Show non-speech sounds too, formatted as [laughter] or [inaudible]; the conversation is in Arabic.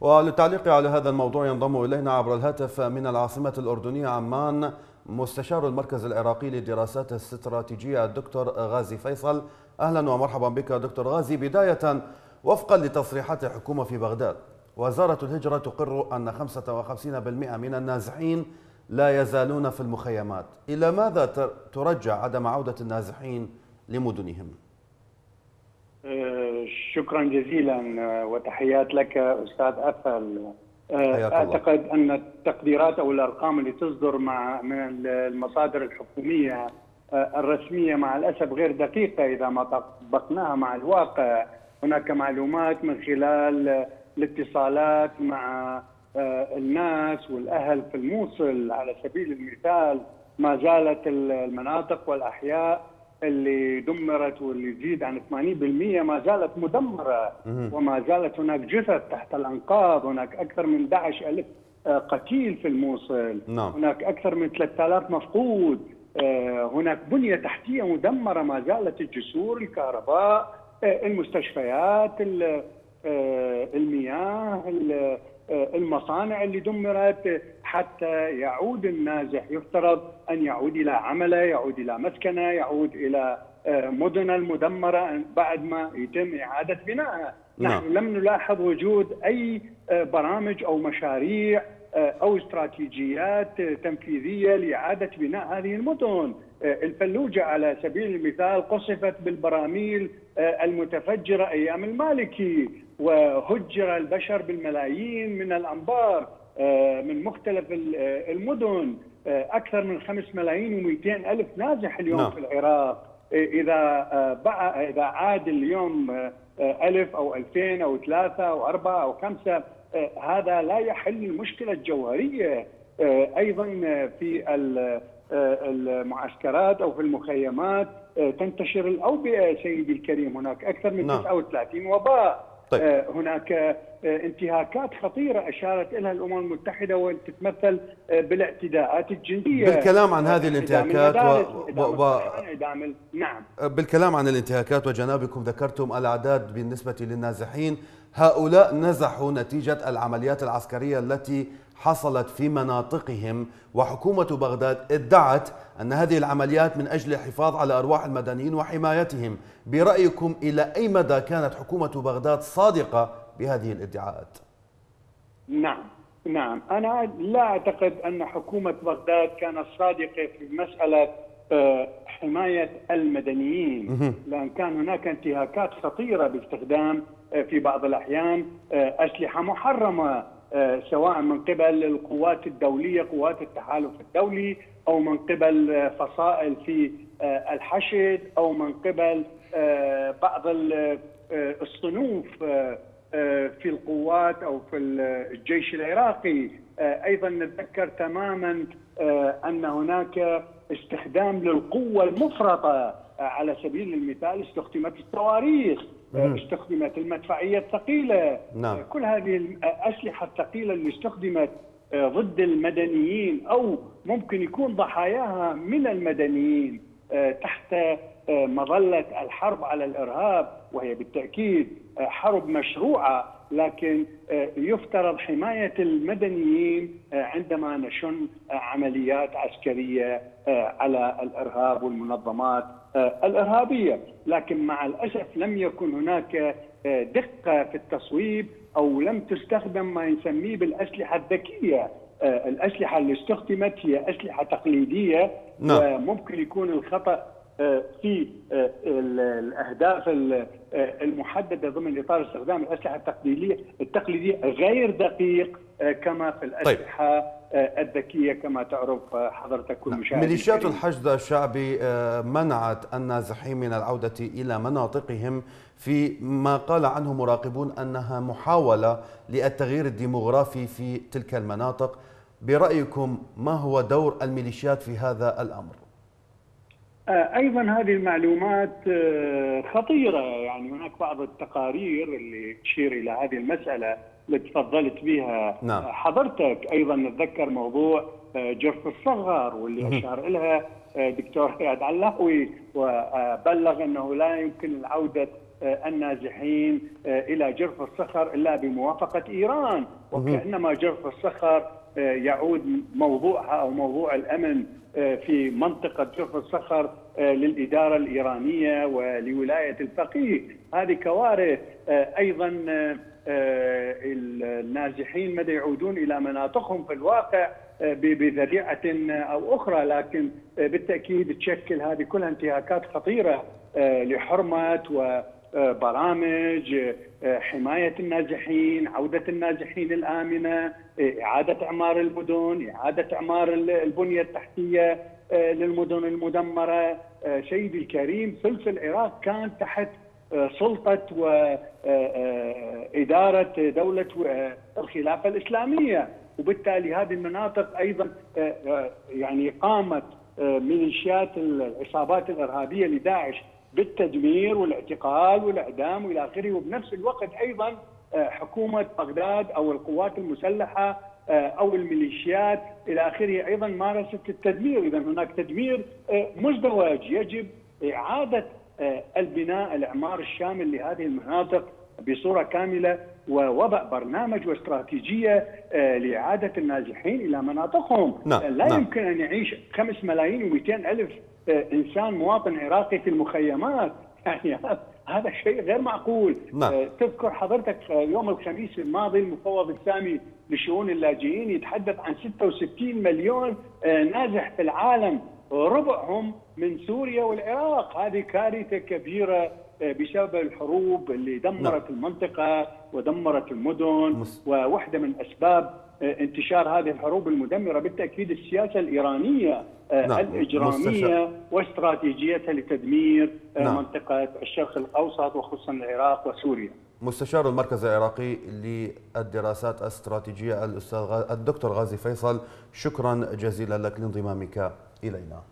وللتعليق على هذا الموضوع ينضم إلينا عبر الهاتف من العاصمة الأردنية عمان مستشار المركز العراقي للدراسات الاستراتيجية الدكتور غازي فيصل. أهلا ومرحبا بك دكتور غازي. بداية وفقا لتصريحات الحكومة في بغداد وزارة الهجرة تقر أن 55% من النازحين لا يزالون في المخيمات. إلى ماذا ترجع عدم عودة النازحين لمدنهم؟ شكرا جزيلا وتحيات لك أستاذ أفل. أه، أعتقد أن التقديرات أو الأرقام اللي تصدر مع من المصادر الحكومية أه، الرسمية مع الأسف غير دقيقة إذا ما طبقناها مع الواقع. هناك معلومات من خلال الاتصالات مع آه، الناس والأهل في الموصل. على سبيل المثال ما زالت المناطق والأحياء اللي دمرت واللي يزيد عن 80% ما زالت مدمرة. وما زالت هناك جثث تحت الأنقاض. هناك أكثر من 11 ألف آه، قتيل في الموصل. نعم. هناك أكثر من 3000 مفقود. آه، هناك بنية تحتية مدمرة. ما زالت الجسور الكهرباء المستشفيات المياه آه، المصانع اللي دمرت حتى يعود النازح يفترض أن يعود إلى عمله، يعود إلى مسكنه، يعود إلى آه، مدن المدمرة بعد ما يتم إعادة بنائها. نعم. نحن لم نلاحظ وجود أي آه، برامج أو مشاريع أو استراتيجيات تنفيذية لإعادة بناء هذه المدن. الفلوجة على سبيل المثال قصفت بالبراميل المتفجرة أيام المالكي وهجر البشر بالملايين من الأنبار آه، من مختلف آه، المدن آه، أكثر من 5 ملايين و200 ألف نازح اليوم نعم. في العراق إذا إذا عاد اليوم ألف أو ألفين أو ثلاثة أو أربعة أو خمسة هذا لا يحل المشكلة الجوهرية أيضا في المعسكرات أو في المخيمات تنتشر الأوبئة سيدي الكريم هناك أكثر من نعم. 39 وباء طيب. آه، هناك آه، انتهاكات خطيرة أشارت إليها الأمم المتحدة وتتمثل آه، بالاعتداءات الجنسية بالكلام عن هذه الانتهاكات و... و... نعم. بالكلام عن الانتهاكات وجنابكم ذكرتم الأعداد بالنسبة للنازحين. هؤلاء نزحوا نتيجة العمليات العسكرية التي حصلت في مناطقهم وحكومة بغداد ادعت أن هذه العمليات من أجل الحفاظ على أرواح المدنيين وحمايتهم. برأيكم إلى أي مدى كانت حكومة بغداد صادقة بهذه الادعاءات؟ نعم نعم. أنا لا أعتقد أن حكومة بغداد كانت صادقة في مسألة آه، حماية المدنيين. لأن كان هناك انتهاكات خطيرة باستخدام آه، في بعض الأحيان آه، أسلحة محرمة. سواء من قبل القوات الدولية قوات التحالف الدولي أو من قبل فصائل في آه، الحشد أو من قبل آه، بعض الصنوف في القوات أو في الجيش العراقي. أيضا نتذكر تماما أن هناك استخدام للقوة المفرطة على سبيل المثال استخدمت الصواريخ. استخدمت المدفعية الثقيلة. نعم. كل هذه الأسلحة الثقيلة اللي استخدمت آه، ضد المدنيين أو ممكن يكون ضحاياها من المدنيين آه، تحت آه، مظلة الحرب على الإرهاب وهي بالتأكيد حرب مشروعة. لكن يفترض حماية المدنيين عندما نشن عمليات عسكرية على الإرهاب والمنظمات الإرهابية، لكن مع الأسف لم يكن هناك دقة في التصويب أو لم تستخدم ما نسميه بالأسلحة الذكية، الأسلحة اللي استخدمت هي أسلحة تقليدية نعم. وممكن يكون الخطأ في الأهداف المحددة ضمن إطار استخدام الأسلحة التقليدية التقليدية غير دقيق كما في الأسلحة طيب. الذكية كما تعرف حضرتك كل مشاهد ميليشيات الحشد الشعبي منعت النازحين من العودة إلى مناطقهم في ما قال عنه مراقبون أنها محاولة للتغيير الديموغرافي في تلك المناطق برأيكم ما هو دور الميليشيات في هذا الأمر؟ أيضا هذه المعلومات خطيرة. يعني هناك بعض التقارير اللي تشير إلى هذه المسألة اللي تفضلت بها. نعم. حضرتك أيضا نتذكر موضوع جرف الصغر واللي أشار لها دكتور رياض علاوي وبلغ أنه لا يمكن العودة النازحين إلى جرف الصخر إلا بموافقة إيران. وكأنما جرف الصخر يعود موضوعها أو موضوع الأمن في منطقة جرف الصخر للإدارة الإيرانية ولولاية الفقيه. هذه كوارث أيضا النازحين مدى يعودون إلى مناطقهم في الواقع بذريعة أو أخرى. لكن بالتأكيد تشكل هذه كلها انتهاكات خطيرة لحرمة وبرامج حماية النازحين، عودة النازحين الآمنة، إعادة إعمار المدن، إعادة إعمار البنية التحتية للمدن المدمرة، سيدي الكريم ثلث العراق كان تحت سلطة واداره دولة الخلافة الإسلامية. وبالتالي هذه المناطق أيضا يعني قامت ميليشيات العصابات الإرهابية لداعش. بالتدمير والاعتقال والإعدام والى آخره وبنفس الوقت أيضا حكومة بغداد أو القوات المسلحة أو الميليشيات إلى آخره أيضا مارست التدمير، اذا هناك تدمير مزدوج يجب إعادة البناء الإعمار الشامل لهذه المناطق بصورة كاملة ووضع برنامج واستراتيجية لإعادة النازحين إلى مناطقهم نعم. لا نعم. يمكن أن يعيش 5 ملايين و200 ألف إنسان مواطن عراقي في المخيمات. يعني [laughs] هذا شيء غير معقول. نعم. تذكر حضرتك يوم الخميس الماضي المفوض السامي لشؤون اللاجئين يتحدث عن 66 مليون نازح في العالم ربعهم من سوريا والعراق. هذه كارثة كبيرة بسبب الحروب اللي دمرت نعم. المنطقة ودمرت المدن مس... وواحده من أسباب انتشار هذه الحروب المدمرة بالتأكيد السياسة الإيرانية نعم. الإجرامية مستشار. واستراتيجيتها لتدمير نعم. منطقة الشرق الأوسط وخصوصا العراق وسوريا. مستشار المركز العراقي للدراسات الاستراتيجية الأستاذ الدكتور غازي فيصل شكرا جزيلا لك لانضمامك إلينا.